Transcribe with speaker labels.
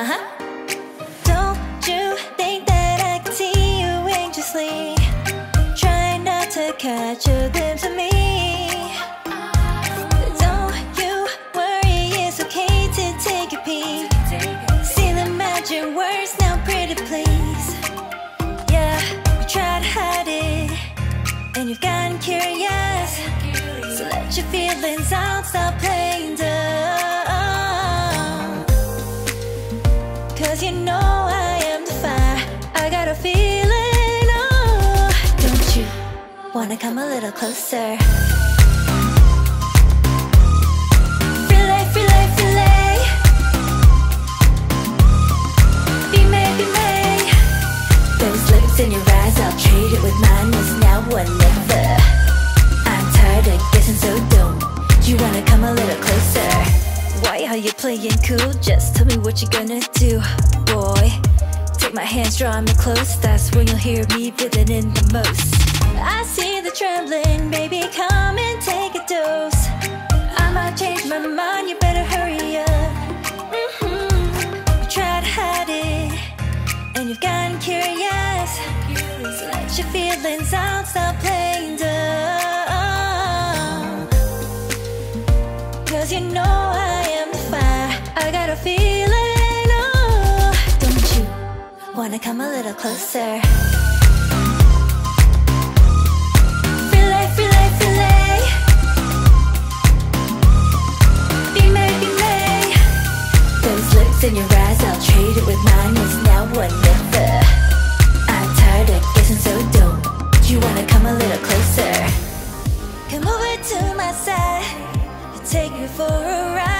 Speaker 1: Uh-huh. Don't you think that I see you anxiously? Try not to catch a glimpse of me. Don't you worry, it's okay to take a peek. See the magic words now, pretty please. Yeah, we try to hide it, and you've gotten curious. So let your feelings out, stop playing. Wanna come a little closer? Filet, filet, filet. Be made, be made. Those lips in your eyes, I'll trade it with mine. It's now or never. I'm tired of guessing so dumb. You wanna come a little closer? Why are you playing cool? Just tell me what you're gonna do, boy. Take my hands, draw me close. That's when you'll hear me feeling in the most. I see the trembling, baby. Come and take a dose. I might change my mind. You better hurry up. hmm You try to hide it, and you've gotten curious. So let your feelings out, stop playing dumb. Cause you know I am the fire, I got a feeling. Oh, don't you wanna come a little closer? In your eyes, I'll trade it with mine. It's now or never. I'm tired of guessing so dumb. You wanna come a little closer? Come over to my side. Take me for a ride.